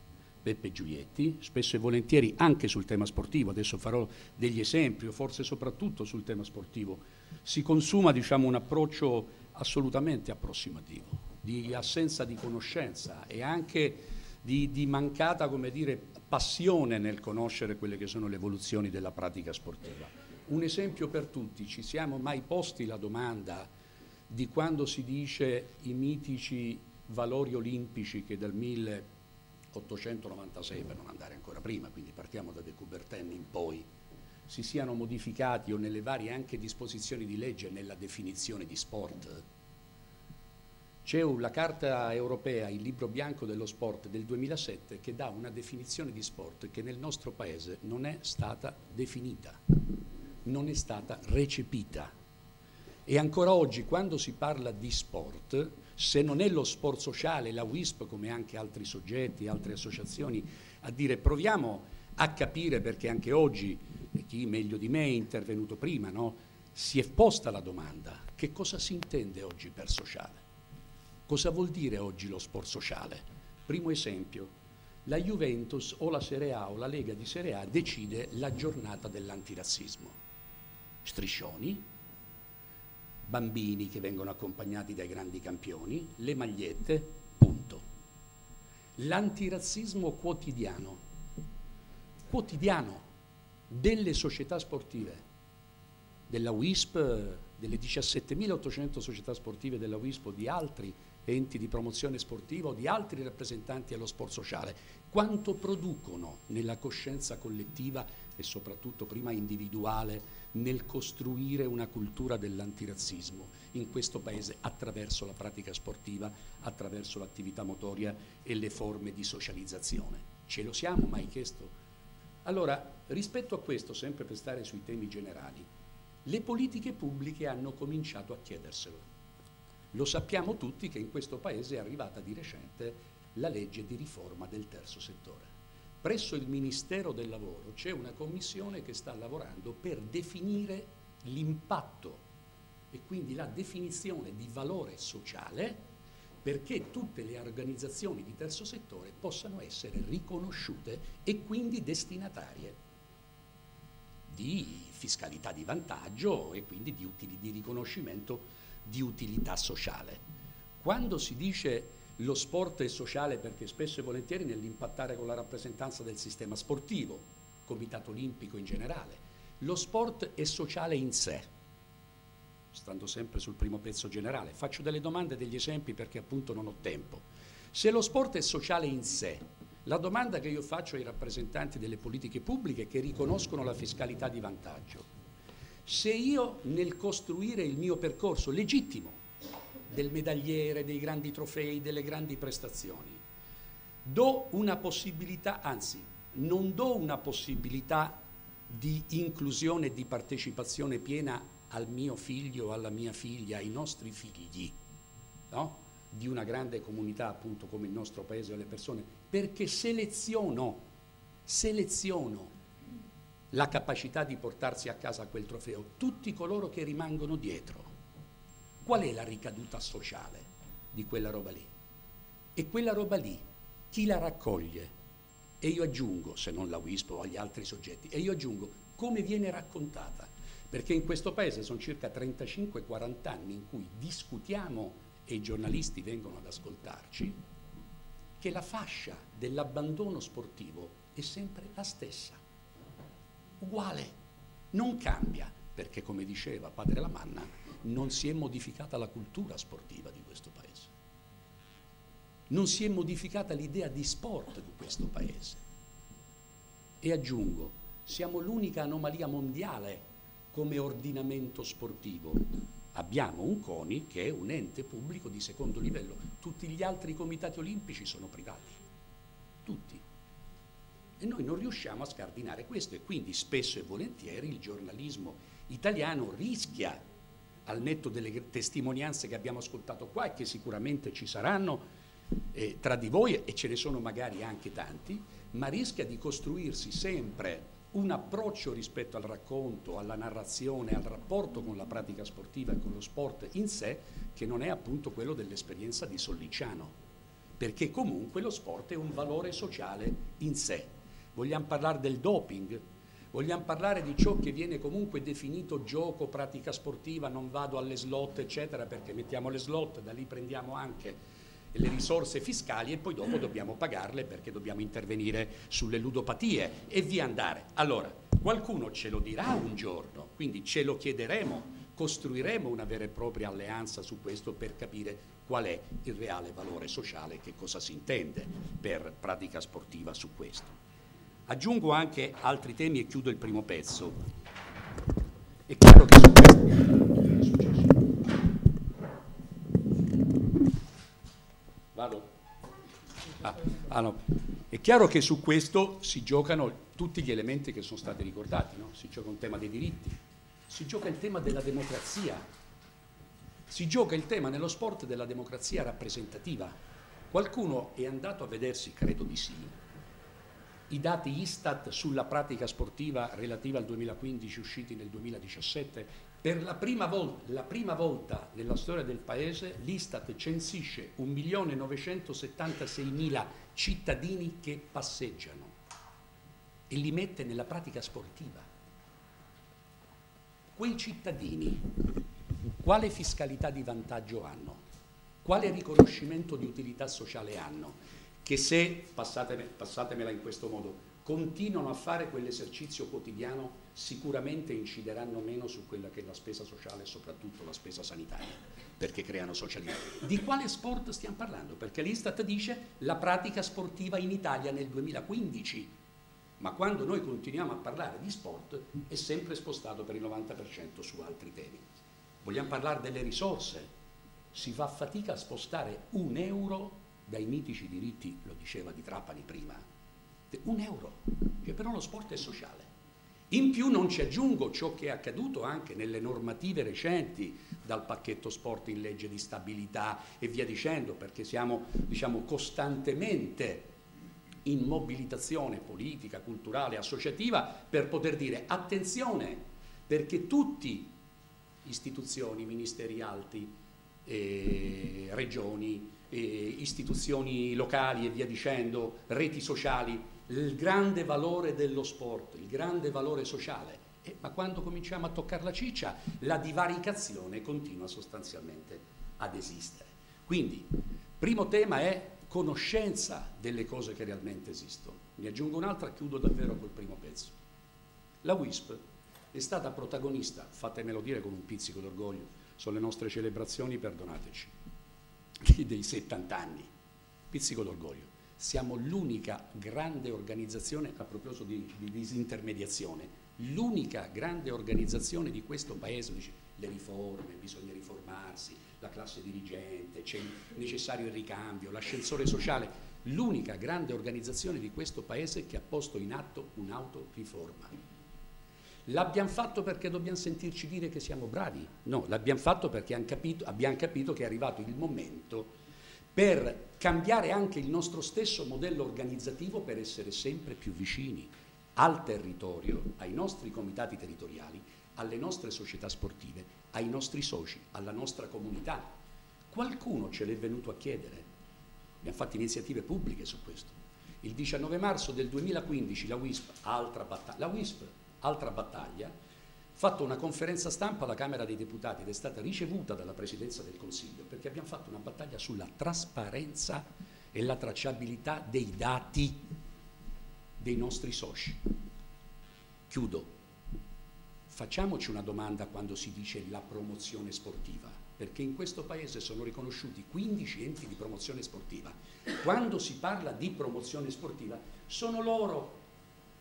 Beppe Giulietti, spesso e volentieri anche sul tema sportivo, adesso farò degli esempi, forse soprattutto sul tema sportivo, si consuma diciamo, un approccio assolutamente approssimativo di assenza di conoscenza e anche di, di mancata dire, passione nel conoscere quelle che sono le evoluzioni della pratica sportiva. Un esempio per tutti, ci siamo mai posti la domanda di quando si dice i mitici valori olimpici che dal 1896, per non andare ancora prima, quindi partiamo da De Coubertin in poi, si siano modificati o nelle varie anche disposizioni di legge nella definizione di sport? C'è la Carta europea, il libro bianco dello sport del 2007 che dà una definizione di sport che nel nostro paese non è stata definita, non è stata recepita. E ancora oggi quando si parla di sport, se non è lo sport sociale, la WISP come anche altri soggetti, altre associazioni, a dire proviamo a capire perché anche oggi, chi meglio di me è intervenuto prima, no? si è posta la domanda, che cosa si intende oggi per sociale? Cosa vuol dire oggi lo sport sociale? Primo esempio, la Juventus o la Serie A o la Lega di Serie A decide la giornata dell'antirazzismo. Striscioni, bambini che vengono accompagnati dai grandi campioni, le magliette, punto. L'antirazzismo quotidiano, quotidiano delle società sportive, della WISP, delle 17.800 società sportive della WISP o di altri enti di promozione sportiva o di altri rappresentanti allo sport sociale, quanto producono nella coscienza collettiva e soprattutto prima individuale nel costruire una cultura dell'antirazzismo in questo Paese attraverso la pratica sportiva, attraverso l'attività motoria e le forme di socializzazione. Ce lo siamo mai chiesto? Allora, rispetto a questo, sempre per stare sui temi generali, le politiche pubbliche hanno cominciato a chiederselo. Lo sappiamo tutti che in questo Paese è arrivata di recente la legge di riforma del terzo settore. Presso il Ministero del Lavoro c'è una commissione che sta lavorando per definire l'impatto e quindi la definizione di valore sociale perché tutte le organizzazioni di terzo settore possano essere riconosciute e quindi destinatarie di fiscalità di vantaggio e quindi di, utili, di riconoscimento di utilità sociale. Quando si dice lo sport è sociale perché spesso e volentieri nell'impattare con la rappresentanza del sistema sportivo, comitato olimpico in generale, lo sport è sociale in sé, stando sempre sul primo pezzo generale. Faccio delle domande e degli esempi perché appunto non ho tempo. Se lo sport è sociale in sé, la domanda che io faccio ai rappresentanti delle politiche pubbliche che riconoscono la fiscalità di vantaggio, se io nel costruire il mio percorso legittimo del medagliere, dei grandi trofei, delle grandi prestazioni. Do una possibilità, anzi, non do una possibilità di inclusione e di partecipazione piena al mio figlio, alla mia figlia, ai nostri figli, no? di una grande comunità appunto come il nostro paese o le persone, perché seleziono, seleziono la capacità di portarsi a casa quel trofeo, tutti coloro che rimangono dietro qual è la ricaduta sociale di quella roba lì? E quella roba lì, chi la raccoglie? E io aggiungo, se non la WISP o agli altri soggetti, e io aggiungo come viene raccontata. Perché in questo paese sono circa 35-40 anni in cui discutiamo e i giornalisti vengono ad ascoltarci, che la fascia dell'abbandono sportivo è sempre la stessa, uguale, non cambia, perché come diceva padre Lamanna, non si è modificata la cultura sportiva di questo paese, non si è modificata l'idea di sport di questo paese. E aggiungo, siamo l'unica anomalia mondiale come ordinamento sportivo. Abbiamo un CONI che è un ente pubblico di secondo livello, tutti gli altri comitati olimpici sono privati, tutti. E noi non riusciamo a scardinare questo e quindi spesso e volentieri il giornalismo italiano rischia al netto delle testimonianze che abbiamo ascoltato qua e che sicuramente ci saranno eh, tra di voi e ce ne sono magari anche tanti, ma rischia di costruirsi sempre un approccio rispetto al racconto, alla narrazione, al rapporto con la pratica sportiva e con lo sport in sé, che non è appunto quello dell'esperienza di Solliciano, perché comunque lo sport è un valore sociale in sé. Vogliamo parlare del doping, Vogliamo parlare di ciò che viene comunque definito gioco, pratica sportiva, non vado alle slot, eccetera, perché mettiamo le slot, da lì prendiamo anche le risorse fiscali e poi dopo dobbiamo pagarle perché dobbiamo intervenire sulle ludopatie e via andare. Allora, qualcuno ce lo dirà un giorno, quindi ce lo chiederemo, costruiremo una vera e propria alleanza su questo per capire qual è il reale valore sociale, che cosa si intende per pratica sportiva su questo. Aggiungo anche altri temi e chiudo il primo pezzo. È chiaro che su questo... Vado? Ah, ah no. È chiaro che su questo si giocano tutti gli elementi che sono stati ricordati, no? si gioca un tema dei diritti, si gioca il tema della democrazia, si gioca il tema nello sport della democrazia rappresentativa. Qualcuno è andato a vedersi, credo di sì, i dati Istat sulla pratica sportiva relativa al 2015 usciti nel 2017, per la prima, volta, la prima volta nella storia del Paese l'Istat censisce 1.976.000 cittadini che passeggiano e li mette nella pratica sportiva. Quei cittadini quale fiscalità di vantaggio hanno? Quale riconoscimento di utilità sociale hanno? Che se, passateme, passatemela in questo modo, continuano a fare quell'esercizio quotidiano, sicuramente incideranno meno su quella che è la spesa sociale e soprattutto la spesa sanitaria, perché creano socialità. Di quale sport stiamo parlando? Perché l'Istat dice la pratica sportiva in Italia nel 2015, ma quando noi continuiamo a parlare di sport è sempre spostato per il 90% su altri temi. Vogliamo parlare delle risorse? Si fa fatica a spostare un euro dai mitici diritti, lo diceva di Trapani prima, un euro, che però lo sport è sociale. In più non ci aggiungo ciò che è accaduto anche nelle normative recenti, dal pacchetto sport in legge di stabilità e via dicendo, perché siamo diciamo, costantemente in mobilitazione politica, culturale, associativa per poter dire attenzione, perché tutti istituzioni, ministeri alti, eh, regioni, eh, istituzioni locali e via dicendo, reti sociali, il grande valore dello sport, il grande valore sociale. Eh, ma quando cominciamo a toccare la ciccia, la divaricazione continua sostanzialmente ad esistere. Quindi, primo tema è conoscenza delle cose che realmente esistono. Ne aggiungo un'altra, chiudo davvero col primo pezzo. La WISP è stata protagonista, fatemelo dire con un pizzico d'orgoglio, sulle nostre celebrazioni, perdonateci, dei 70 anni. Pizzico d'orgoglio. Siamo l'unica grande organizzazione, a proposito di, di disintermediazione, l'unica grande organizzazione di questo paese, dice le riforme, bisogna riformarsi, la classe dirigente, c'è necessario il ricambio, l'ascensore sociale, l'unica grande organizzazione di questo paese che ha posto in atto un'autoriforma. L'abbiamo fatto perché dobbiamo sentirci dire che siamo bravi? No, l'abbiamo fatto perché capito, abbiamo capito che è arrivato il momento per cambiare anche il nostro stesso modello organizzativo per essere sempre più vicini al territorio, ai nostri comitati territoriali, alle nostre società sportive, ai nostri soci, alla nostra comunità. Qualcuno ce l'è venuto a chiedere. Abbiamo fatto iniziative pubbliche su questo. Il 19 marzo del 2015 la WISP, altra battaglia, la WISP, altra battaglia, fatto una conferenza stampa alla Camera dei Deputati ed è stata ricevuta dalla Presidenza del Consiglio perché abbiamo fatto una battaglia sulla trasparenza e la tracciabilità dei dati dei nostri soci. Chiudo. Facciamoci una domanda quando si dice la promozione sportiva, perché in questo Paese sono riconosciuti 15 enti di promozione sportiva. Quando si parla di promozione sportiva, sono loro,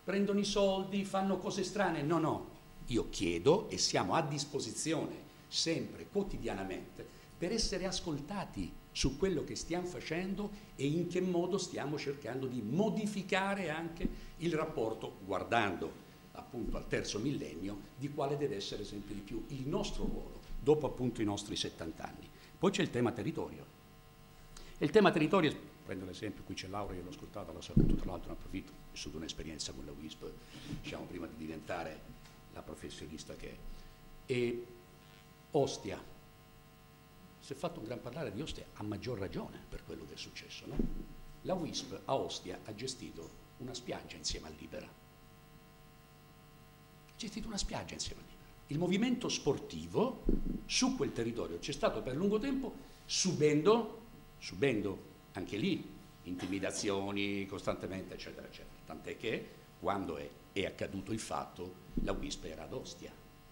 prendono i soldi, fanno cose strane. No, no, io chiedo e siamo a disposizione sempre, quotidianamente, per essere ascoltati su quello che stiamo facendo e in che modo stiamo cercando di modificare anche il rapporto, guardando appunto al terzo millennio, di quale deve essere sempre di più il nostro ruolo, dopo appunto i nostri 70 anni. Poi c'è il tema territorio. Il tema territorio, prendo l'esempio, qui c'è Laura, io l'ho ascoltata, l'ho saputo, tra l'altro ne approfitto, ho vissuto un'esperienza con la WISP, diciamo, prima di diventare la professionista che è. E Ostia, si è fatto un gran parlare di Ostia a maggior ragione per quello che è successo. No? La WISP a Ostia ha gestito una spiaggia insieme a Libera. Ha gestito una spiaggia insieme a Libera. Il movimento sportivo su quel territorio c'è stato per lungo tempo subendo, subendo anche lì intimidazioni costantemente, eccetera, eccetera. Tant'è che quando è, è accaduto il fatto, la WISP era ad Ostia,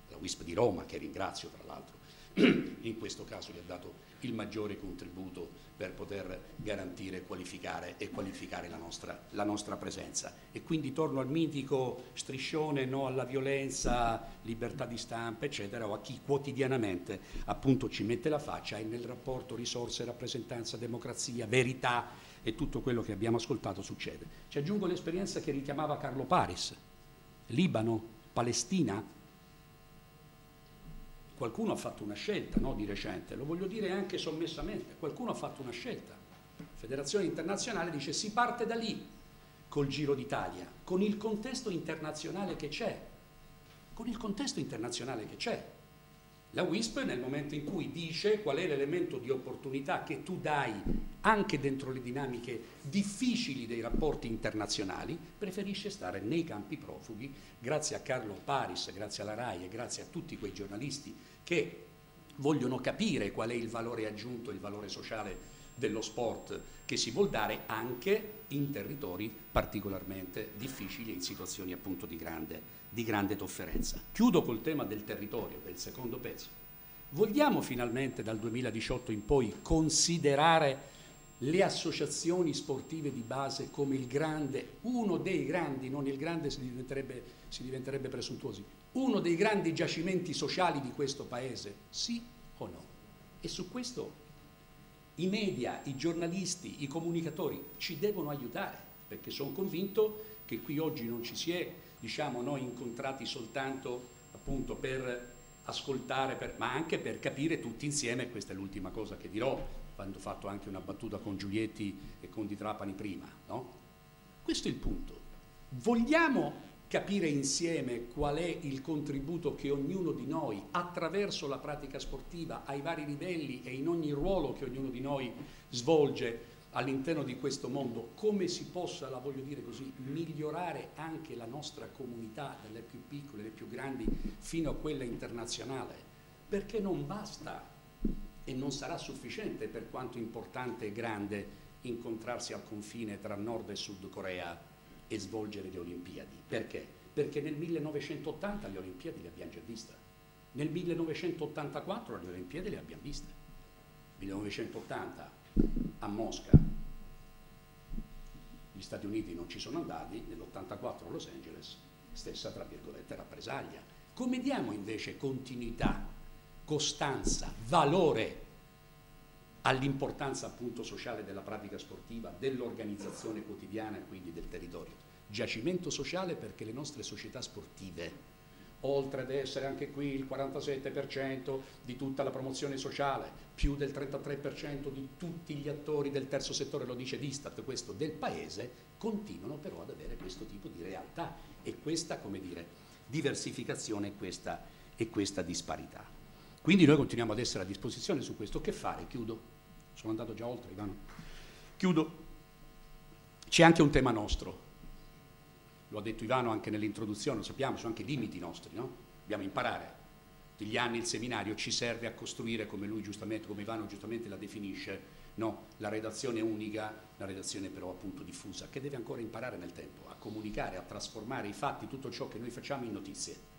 la WISP di Roma, che ringrazio tra l'altro in questo caso gli ha dato il maggiore contributo per poter garantire qualificare e qualificare la nostra, la nostra, presenza. E quindi torno al mitico striscione no alla violenza, libertà di stampa, eccetera, o a chi quotidianamente appunto ci mette la faccia e nel rapporto risorse, rappresentanza, democrazia, verità e tutto quello che abbiamo ascoltato succede. Ci aggiungo l'esperienza che richiamava Carlo Paris, Libano, Palestina, qualcuno ha fatto una scelta no, di recente, lo voglio dire anche sommessamente, qualcuno ha fatto una scelta. La Federazione internazionale dice si parte da lì col Giro d'Italia, con il contesto internazionale che c'è, con il contesto internazionale che c'è. La WISP nel momento in cui dice qual è l'elemento di opportunità che tu dai anche dentro le dinamiche difficili dei rapporti internazionali, preferisce stare nei campi profughi, grazie a Carlo Paris, grazie alla RAI e grazie a tutti quei giornalisti che vogliono capire qual è il valore aggiunto, il valore sociale dello sport che si vuol dare anche in territori particolarmente difficili e in situazioni appunto di grande, di grande sofferenza. Chiudo col tema del territorio, del secondo pezzo. Vogliamo finalmente dal 2018 in poi considerare le associazioni sportive di base come il grande, uno dei grandi, non il grande si diventerebbe, si diventerebbe presuntuosi, uno dei grandi giacimenti sociali di questo Paese? Sì o no? E su questo i media, i giornalisti, i comunicatori ci devono aiutare, perché sono convinto che qui oggi non ci si è, diciamo, noi incontrati soltanto appunto per ascoltare, per, ma anche per capire tutti insieme, questa è l'ultima cosa che dirò, quando ho fatto anche una battuta con Giulietti e con Di Trapani prima, no? Questo è il punto. Vogliamo capire insieme qual è il contributo che ognuno di noi attraverso la pratica sportiva ai vari livelli e in ogni ruolo che ognuno di noi svolge all'interno di questo mondo, come si possa, la voglio dire così, migliorare anche la nostra comunità, dalle più piccole, alle più grandi, fino a quella internazionale, perché non basta e non sarà sufficiente per quanto importante e grande incontrarsi al confine tra Nord e Sud Corea e svolgere le Olimpiadi. Perché? Perché nel 1980 le Olimpiadi le abbiamo già viste, nel 1984 le Olimpiadi le abbiamo viste, 1980 a Mosca gli Stati Uniti non ci sono andati, nell'84 a Los Angeles stessa tra virgolette rappresaglia. Come diamo invece continuità, costanza, valore all'importanza appunto sociale della pratica sportiva, dell'organizzazione quotidiana e quindi del territorio? Giacimento sociale perché le nostre società sportive oltre ad essere anche qui il 47% di tutta la promozione sociale, più del 33% di tutti gli attori del terzo settore, lo dice Distat, questo del Paese, continuano però ad avere questo tipo di realtà e questa, come dire, diversificazione e questa, e questa disparità. Quindi noi continuiamo ad essere a disposizione su questo. Che fare? Chiudo. Sono andato già oltre, Ivano. Chiudo. C'è anche un tema nostro, lo ha detto Ivano anche nell'introduzione, lo sappiamo, sono anche limiti nostri, no? Dobbiamo imparare. Gli anni il seminario ci serve a costruire, come lui giustamente, come Ivano giustamente la definisce, no? la redazione unica, la redazione però appunto diffusa, che deve ancora imparare nel tempo, a comunicare, a trasformare i fatti, tutto ciò che noi facciamo in notizie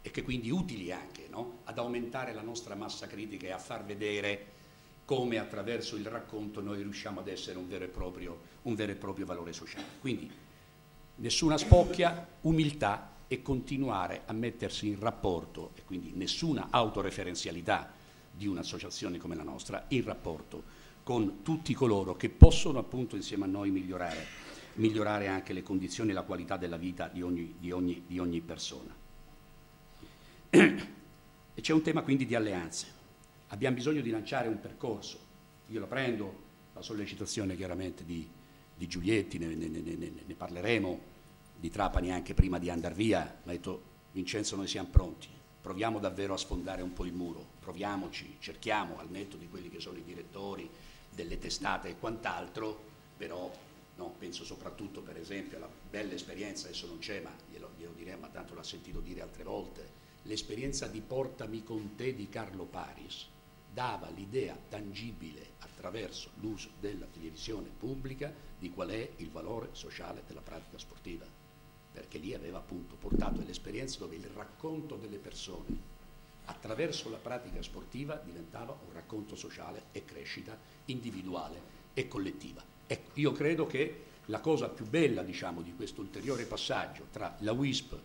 e che quindi utili anche no? ad aumentare la nostra massa critica e a far vedere come attraverso il racconto noi riusciamo ad essere un vero e proprio, vero e proprio valore sociale. Quindi nessuna spocchia, umiltà e continuare a mettersi in rapporto, e quindi nessuna autoreferenzialità di un'associazione come la nostra, in rapporto con tutti coloro che possono appunto insieme a noi migliorare, migliorare anche le condizioni e la qualità della vita di ogni, di ogni, di ogni persona. E c'è un tema quindi di alleanze. Abbiamo bisogno di lanciare un percorso. Io la prendo, la sollecitazione chiaramente di, di Giulietti, ne, ne, ne, ne, parleremo, di Trapani anche prima di andare via, mi ha detto Vincenzo noi siamo pronti, proviamo davvero a sfondare un po' il muro, proviamoci, cerchiamo al netto di quelli che sono i direttori delle testate e quant'altro, però no, penso soprattutto per esempio alla bella esperienza, adesso non c'è ma glielo, glielo direi, ma tanto l'ha sentito dire altre volte, l'esperienza di Portami con te di Carlo Paris dava l'idea tangibile attraverso l'uso della televisione pubblica di qual è il valore sociale della pratica sportiva, perché lì aveva appunto portato l'esperienza dove il racconto delle persone attraverso la pratica sportiva diventava un racconto sociale e crescita individuale e collettiva. Ecco, io credo che la cosa più bella diciamo, di questo ulteriore passaggio tra la WISP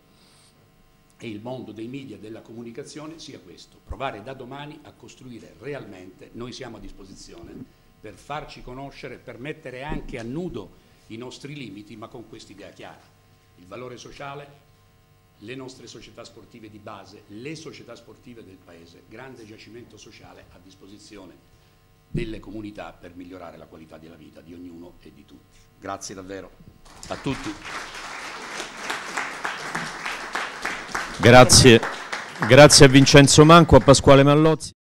e il mondo dei media e della comunicazione sia questo, provare da domani a costruire realmente, noi siamo a disposizione per farci conoscere, per mettere anche a nudo i nostri limiti, ma con quest'idea chiara. Il valore sociale, le nostre società sportive di base, le società sportive del Paese, grande giacimento sociale a disposizione delle comunità per migliorare la qualità della vita di ognuno e di tutti. Grazie davvero a tutti. Grazie. Grazie a Vincenzo Manco, a Pasquale Mallozzi.